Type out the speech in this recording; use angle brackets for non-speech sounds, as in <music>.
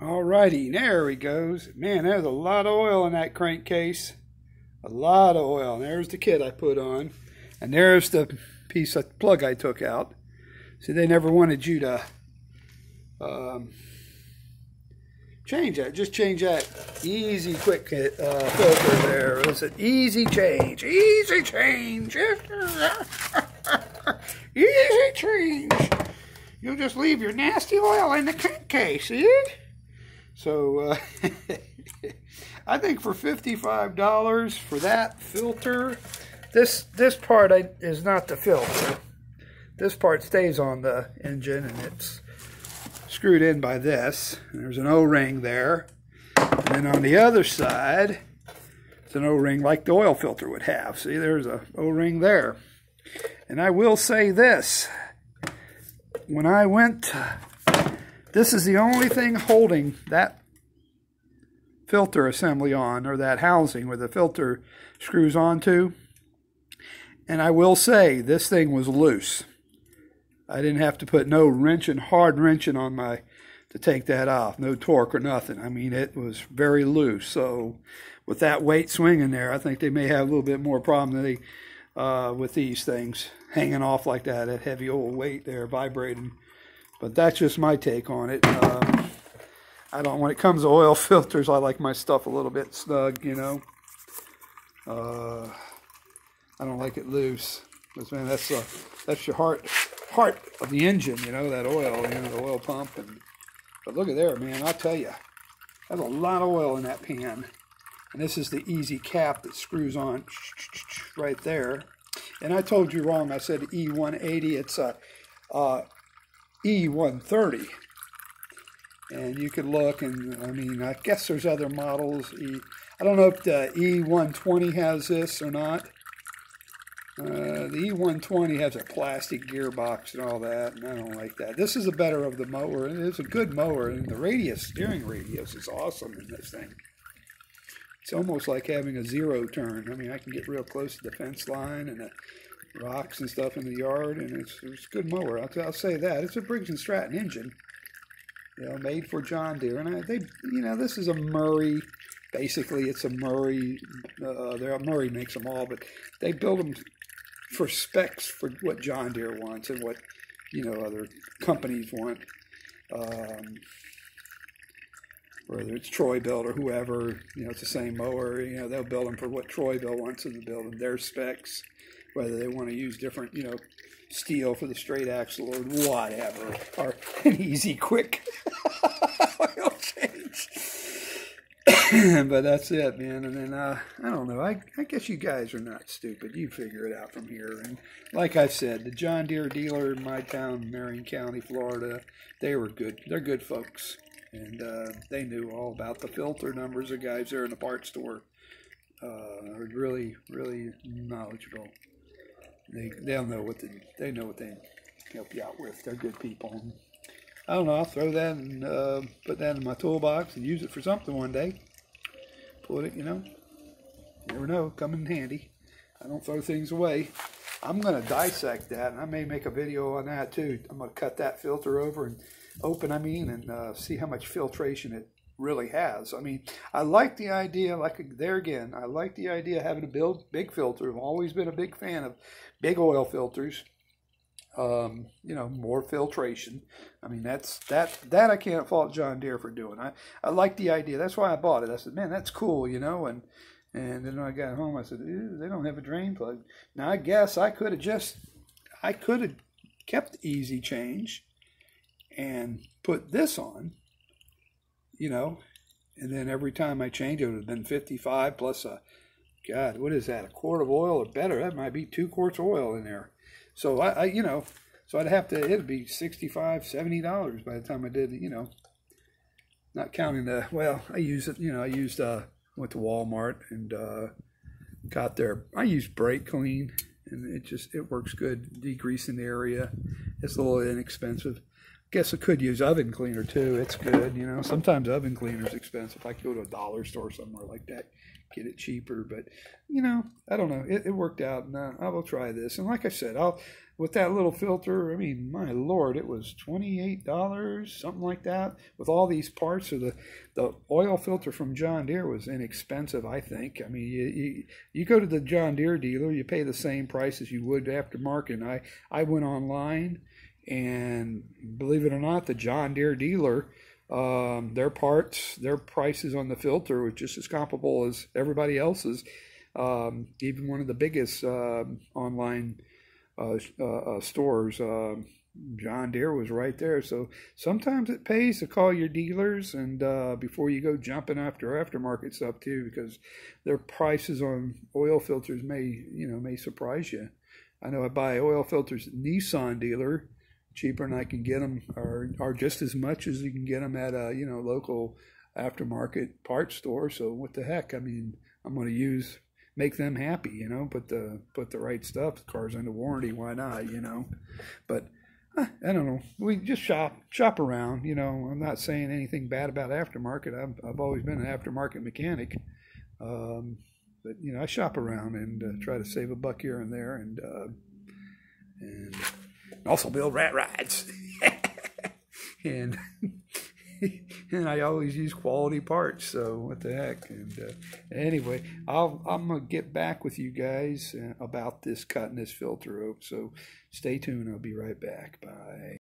Alrighty, there he goes. Man, there's a lot of oil in that crankcase. A lot of oil. And there's the kit I put on. And there's the piece of plug I took out. See, they never wanted you to um, change that. Just change that easy, quick uh, filter there. It's an easy change. Easy change. <laughs> easy change. You'll just leave your nasty oil in the crankcase, see? So, uh, <laughs> I think for $55 for that filter, this this part I, is not the filter. This part stays on the engine and it's screwed in by this. There's an O-ring there. And then on the other side, it's an O-ring like the oil filter would have. See, there's a O-ring there. And I will say this. When I went, this is the only thing holding that filter assembly on, or that housing where the filter screws onto. And I will say, this thing was loose. I didn't have to put no wrenching, hard wrenching on my, to take that off. No torque or nothing. I mean, it was very loose. So with that weight swinging there, I think they may have a little bit more problem they, uh, with these things hanging off like that, that heavy old weight there vibrating. But that's just my take on it. Um, I don't, when it comes to oil <laughs> filters, I like my stuff a little bit snug, you know. Uh, I don't like it loose. Because man, that's uh, that's your heart heart of the engine, you know, that oil, you know, the oil pump. And but look at there, man. I'll tell you, there's a lot of oil in that pan. And this is the easy cap that screws on <sniffs> right there. And I told you wrong. I said E180. It's a uh, E130. And you could look, and I mean, I guess there's other models. E, I don't know if the E120 has this or not. Uh, the E120 has a plastic gearbox and all that, and I don't like that. This is a better of the mower, and it's a good mower, and the radius, steering radius is awesome in this thing. It's almost like having a zero turn. I mean, I can get real close to the fence line and rocks and stuff in the yard, and it's, it's a good mower. I'll, I'll say that. It's a Briggs & Stratton engine, you know, made for John Deere, and I, they, you know, this is a Murray basically it's a Murray. Uh, Murray makes them all, but they build them for specs for what John Deere wants and what you know other companies want. Um, whether it's Troy-Bilt or whoever, you know, it's the same mower. You know, they'll build them for what Troy-Bilt wants them to build them, their specs. Whether they want to use different, you know, steel for the straight axle or whatever, or <laughs> an easy, quick <laughs> oil change. <coughs> but that's it, man. And then uh, I don't know. I, I guess you guys are not stupid. You figure it out from here. And like I said, the John Deere dealer in my town, Marion County, Florida, they were good. They're good folks, and uh, they knew all about the filter numbers. The guys there in the parts store uh, are really, really knowledgeable. They they'll know what they they know what they help you out with. They're good people. I don't know. I'll throw that and uh, put that in my toolbox and use it for something one day put it, you know. Never know, come in handy. I don't throw things away. I'm going to dissect that, and I may make a video on that too. I'm going to cut that filter over and open, I mean, and uh, see how much filtration it really has. I mean, I like the idea, like there again, I like the idea of having a build, big filter. I've always been a big fan of big oil filters. Um, you know, more filtration. I mean, that's that that I can't fault John Deere for doing. I I like the idea. That's why I bought it. I said, man, that's cool, you know. And and then when I got home, I said, they don't have a drain plug. Now I guess I could have just I could have kept easy change and put this on, you know, and then every time I change it, it would have been 55 plus a, God, what is that, a quart of oil or better? That might be two quarts of oil in there. So I, I, you know, so I'd have to, it'd be 65 $70 by the time I did, you know, not counting the, well, I used it, you know, I used, uh, went to Walmart and, uh, got there. I used brake clean and it just, it works good, degreasing the area. It's a little inexpensive. Guess I could use oven cleaner too. It's good, you know. Sometimes oven cleaner's expensive. I could go to a dollar store somewhere like that get it cheaper. But you know, I don't know. It, it worked out, and uh, I will try this. And like I said, I'll with that little filter, I mean, my lord, it was $28, something like that, with all these parts. So the, the oil filter from John Deere was inexpensive, I think. I mean, you, you, you go to the John Deere dealer, you pay the same price as you would aftermarket. And I, I went online, and believe it or not, the John Deere dealer, um, their parts, their prices on the filter was just as comparable as everybody else's. Um, even one of the biggest uh, online uh, uh, stores, um, John Deere was right there. So sometimes it pays to call your dealers and uh, before you go jumping after aftermarket stuff too, because their prices on oil filters may you know may surprise you. I know I buy oil filters at Nissan dealer cheaper than I can get them, or or just as much as you can get them at a you know local aftermarket parts store. So what the heck? I mean, I'm going to use make them happy, you know. Put the put the right stuff. The car's under warranty. Why not? You know. But I don't know. We just shop shop around. You know, I'm not saying anything bad about aftermarket. I've I've always been an aftermarket mechanic. Um, but you know, I shop around and uh, try to save a buck here and there, and uh, and also build rat rides. <laughs> and <laughs> and I always use quality parts. So what the heck? And uh, anyway, I'll I'm gonna get back with you guys uh, about this cutting this filter oak. So stay tuned. I'll be right back. Bye.